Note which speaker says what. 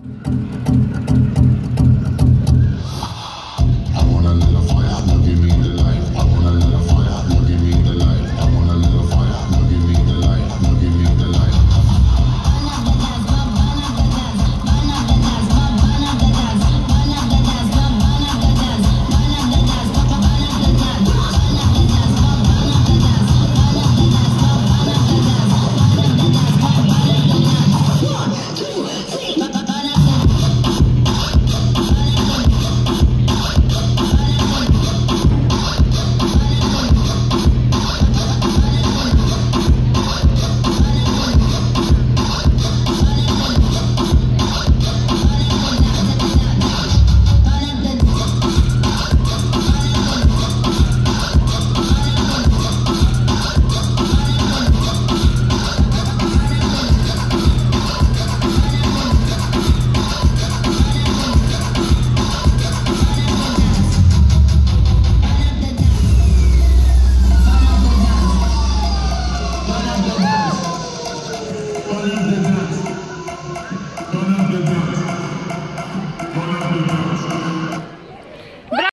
Speaker 1: you in the past.